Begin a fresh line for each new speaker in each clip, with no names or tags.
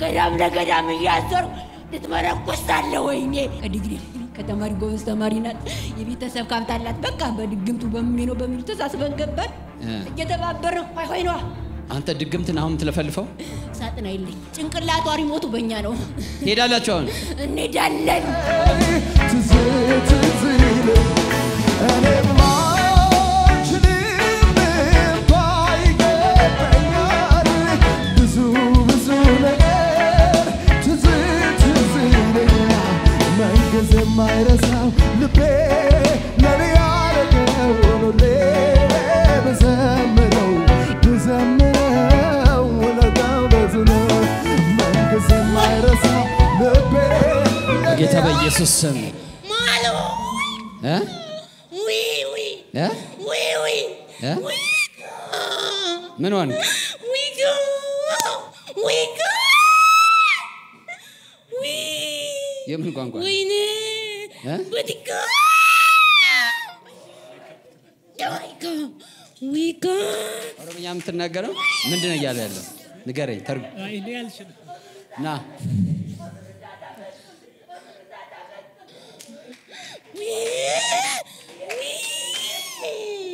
ገዳም ለገዳም እያሰሩ ልትመረኩስ ሳለ ወይኔ ከዲግሪ ከተማሪ ጎበዝ ተማሪ ናት። የቤተሰብ ካብት አላት። በቃ በድግምቱ ነው በሚሉ ተሳስበን ገባን። እየተባበርን ሆይ ሆይ ነዋ።
አንተ ድግምትን አሁን የምትለፈልፈው
ሳጥን አይለኝ ጭንቅላቷ ሪሞቱ በእኛ ነው።
ትሄዳላችሁ አሁን
እንሄዳለን።
የማይረሳው ልቤ ለኔ ያረገው ሁሌ ብዘምረው ብዘምረው ውለታው ብዙ ነው መንገዝ የማይረሳው ልቤ
በጌታ በኢየሱስ ስም። እ? ምን ሆን የምን ቋንቋ?
ወይኔ ዊጋ
ኦሮምኛ የምትናገረው ምንድን ነው እያለ ያለው? ንገረኝ ተርጉ ና።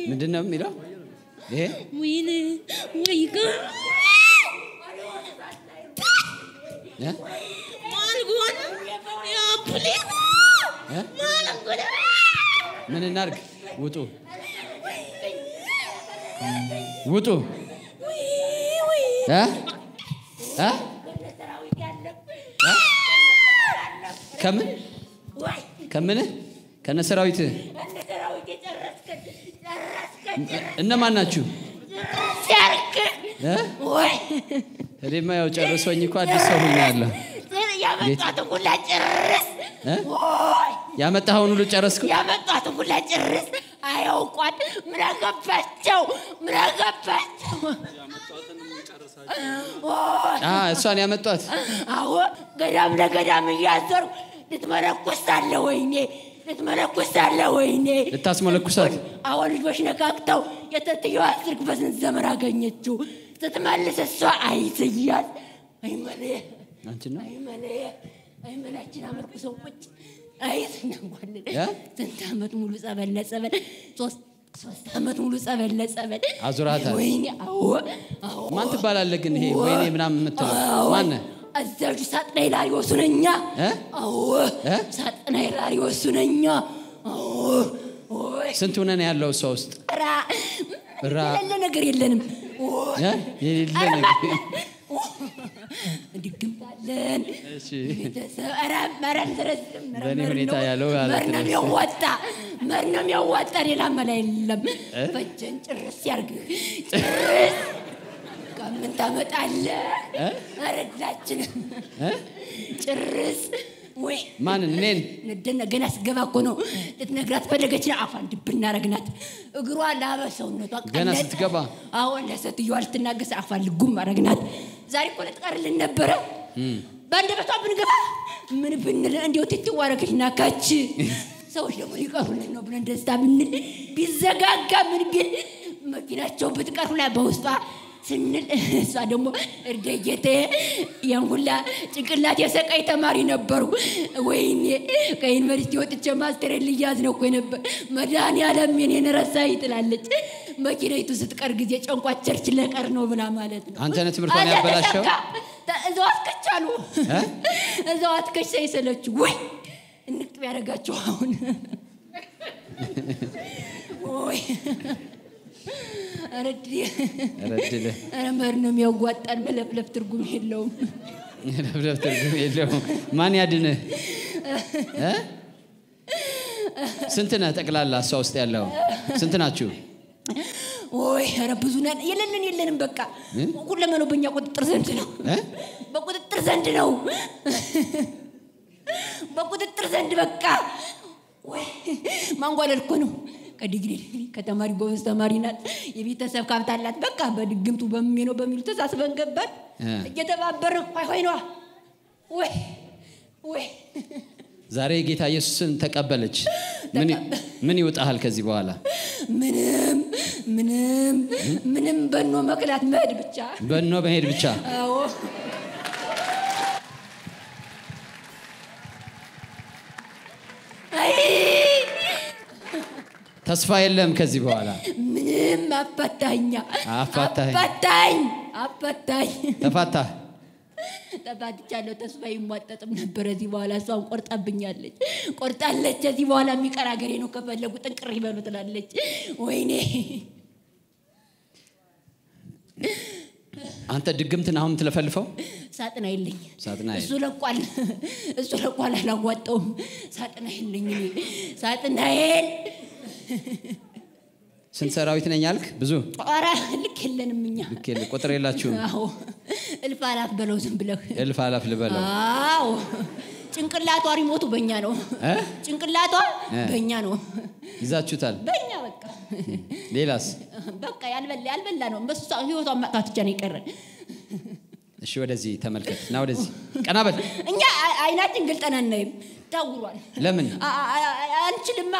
ምንድን ነው የሚለው? ይሄ?
ማልጎን ያፕሌ? ማልጎን
ምን እናርግ ውጡ። ውጡ? ከምን? ከምን? ከነ ሰራዊት። እነማን ናችሁ? እኔማ ያው ጨርሶኝ እኮ አዲስ ሰው ሆኛለሁ
ያመጣትን ሁላ? ወይ
ያመጣኸውን ሁሉ ጨረስኩ?
ያመጣትን ሁላ ጭርስ አያውቋት። ምን አገባቸው? ምን
እሷን ያመጧት?
አዎ። ገዳም ለገዳም እያሰሩ ልትመረኩስ ሳለ ወይኔ ልትመረኩስ ሳለ ወይኔ።
ልታስመለኩሳት?
አሁን ልጆች ነካክተው የተትየዋ ስልክ በስንት ዘመን አገኘችው? ስትመልስ እሷ አይትያት አይመሌ
አንቺን ነው?
አይመሌ አይመላችን አመልኩ ሰው ቁጭ? ስንት ዓመት ሙሉ ጸበል ለጸበል። ሶስት ዓመት ሙሉ ጸበል ለጸበል።
አዙራታል።
ወይኔ አዎ አዎ።
ማን ትባላለህ ግን ይሄ ወይኔ ምናምን የምትለው? ማነህ
አዛዡ ሳጥናኤል አርዮሱ ነኛ? አዎ? ሳጥናኤል አርዮሱ ነኛ አዎ።
ስንት ሆነን ያለው እሷ ውስጥ?
ራ
ራ
ነገር የለንም?
የሌለ ነገር
እንድግምታለን
እሺ
ቤተሰብ ኧረ ኧረ እንድረስም ኧረ
በእኔ ሁኔታ ያለው ማለት
መር ነው
ነው።
የሚያዋጣ መር ነው የሚያዋጣ ሌላ መላ የለም? በጀን ጭርስ ያርግ ጭርስ! በቃ ምን ታመጣለህ?
እ?
ጭርስ! ወይ
ማንን? እኔን?
ነደነ ገና ስገባ እኮ ነው ልትነግራት ፈለገችን አፏን ድብ እናረግናት እግሯ ላበ ሰውነቷ
ገና ስትገባ?
አሁን ለሴትዮዋ ልትናገስ አፏን ልጉም አረግናት ዛሬ እኮ ልትቀርልን ነበረ በአንደበቷ ብንገባ ምን ብንል እንዲሁ ትትዋረገች ናካች ሰዎች ደግሞ ሊቀሩልን ነው ብለን ደስታ ብንል ቢዘጋጋ ምን ቢል መኪናቸው ብትቀር ሁላ በውስጧ ስንል እሷ ደግሞ እርደጌቴ ያን ሁላ ጭንቅላት የሰቃይ ተማሪ ነበሩ። ወይኔ ከዩኒቨርሲቲ ወጥቼ ማስተር ልያዝ ነው እኮ ነበር። መድኃኒዓለም የኔን ረሳኝ ትላለች። መኪናይቱ ስትቀር ጊዜ ጨንቋት ቸርች ለቀር ነው ብላ ማለት ነው።
አንተ ነህ ትምህርቷን ያበላሸው?
አሉ።? እዛው አትከች ሳይሰለችው ወይ እንቅብ ያደረጋቸው አሁን ወይ ነው የሚያዋጣን። መለፍለፍ ትርጉም የለውም።
ለፍለፍ ትርጉም የለውም ማን ያድንህ እ? ስንት ነህ ጠቅላላ እሷ ውስጥ ያለው ስንት ናችሁ
ወይ ኧረ ብዙ ነን። የለንን የለንም። በቃ ሁለመናው በእኛ ቁጥጥር ዘንድ ነው።
እ?
በቁጥጥር ዘንድ ነው። በቁጥጥር ዘንድ በቃ ወይ ማንጓለል እኮ ነው። ከዲግሪ ከተማሪ ጎበዝ ተማሪ ናት። የቤተሰብ ካብት አላት። በቃ በድግምቱ በምን ነው በሚሉ ተሳስበን ገባን።
እ።
እየተባበርን ሆይ ሆይ ነዋ። ወይ ወይ
ዛሬ ጌታ ኢየሱስን ተቀበለች ምን ምን ይውጣሃል ከዚህ በኋላ
ምንም ምንም ምንም በኖ መክላት መሄድ ብቻ
በኖ መሄድ ብቻ
አዎ
ተስፋ የለም ከዚህ በኋላ
ምንም አፈታኛ
አፈታኝ።
አፈታኝ
ተፋታ
ተፋትቻለሁ። ተስፋ ይሟጠጥም ነበር። እዚህ በኋላ እሷን ቆርጣብኛለች፣ ቆርጣለች። እዚህ በኋላ የሚቀር ሀገሬ ነው። ከፈለጉ ጥንቅር ይበሉ ትላለች። ወይኔ
አንተ ድግምትን አሁን
ሳጥና የለኝ
ሳጥና
እሱ ለቋል፣ እሱ ለቋል። አላዋጣውም። ሳጥና የለኝ እኔ ሳጥናዬን
ስንት ሰራዊት ነኝ አልክ ብዙ
ኧረ ልክ የለንም እኛ።
ልክ የለ ቁጥር የላችሁም
አዎ እልፍ አላፍ በለው ዝም ብለህ
እልፍ አላፍ ልበለው
አዎ ጭንቅላቷ ሪሞቱ በእኛ ነው።? ጭንቅላቷ በእኛ ነው።
ይዛችሁታል
በእኛ በቃ
ሌላስ
በቃ ያልበላ ያልበላ ነው። በሱ ህይወቷን ማጥፋት ብቻ ነው የቀረን።
እሺ ወደዚህ ተመልከት ና ወደዚህ ቀና በል
እኛ አይናችን ገልጠን አናይም። ታውሯል።
ለምን
አንችልማ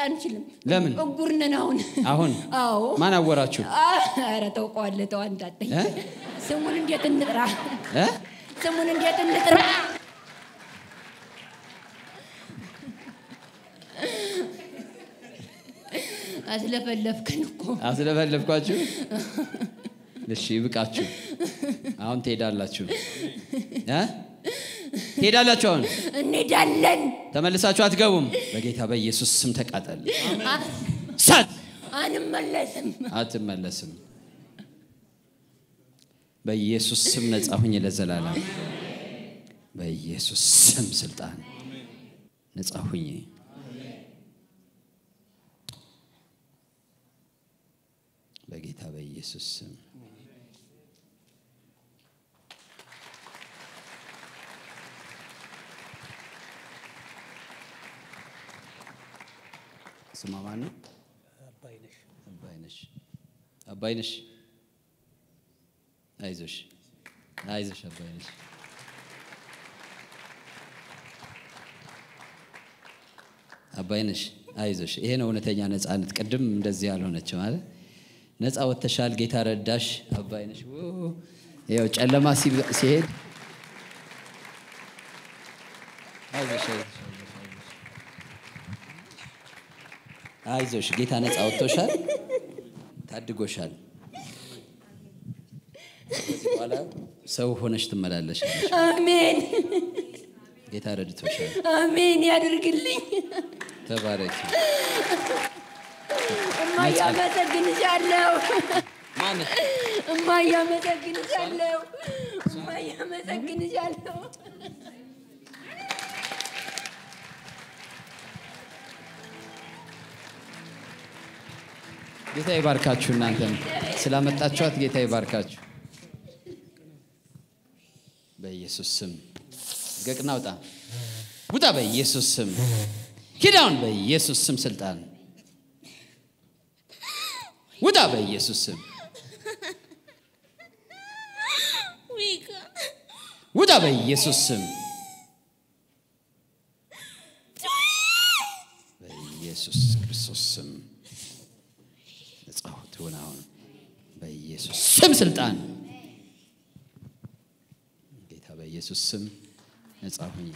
አንችልም።
ለምን?
እጉር ነን አሁን።
አሁን
አዎ
ማን አወራችሁ
ኧረ ተው እንዳጠኝ
እ?
ስሙን እንዴት እንጥራ? ስሙን እንዴት እንጥራ? አስለፈለፍከን እኮ
አስለፈለፍኳችሁ እሺ ይብቃችሁ አሁን ትሄዳላችሁ? ትሄዳላችሁ አሁን?
እንሄዳለን።
ተመልሳችሁ አትገቡም? በጌታ በኢየሱስ ስም ተቃጠል። ሳት
አንመለስም።
አትመለስም። በኢየሱስ ስም ነጻ ሁኝ ለዘላለም። በኢየሱስ ስም ስልጣን ነጻ ሁኝ በጌታ በኢየሱስ ስም ስሟ ማን ነው አባይነሽ። አባይነሽ? አይዞሽ። አይዞሽ አባይነሽ። አባይነሽ አይዞሽ። ይሄ ነው እውነተኛ ነፃነት ቅድም እንደዚህ ያልሆነችው ማለት ነፃ ወጥተሻል ጌታ ረዳሽ። አባይነሽ ው- ይኸው ጨለማ ሲ- ሲሄድ አይዞሽ አይዞሽ አይዞሽ ጌታ ነፃ ወጥቶሻል? ታድጎሻል። በኋላ ሰው ሆነሽ ትመላለሻለሽ።
አሜን።
ጌታ ረድቶሻል።
አሜን። ያድርግልኝ።
ተባረኪ።
እማዬ አመሰግንሻለሁ። እማዬ አመሰግንሻለሁ። እማዬ አመሰግንሻለሁ።
ጌታ ይባርካችሁ እናንተን ስላመጣችኋት ጌታ ይባርካችሁ። በኢየሱስ ስም ልቀቅና ውጣ። ውጣ በኢየሱስ ስም። ሂዳውን በኢየሱስ ስም ስልጣን። ውጣ በኢየሱስ ስም። ውጣ በኢየሱስ ስም በኢየሱስ ክርስቶስ ስም ነጻ ትሁን አሁን በኢየሱስ ስም ስልጣን። ጌታ በኢየሱስ ስም ነጻ ሁኝ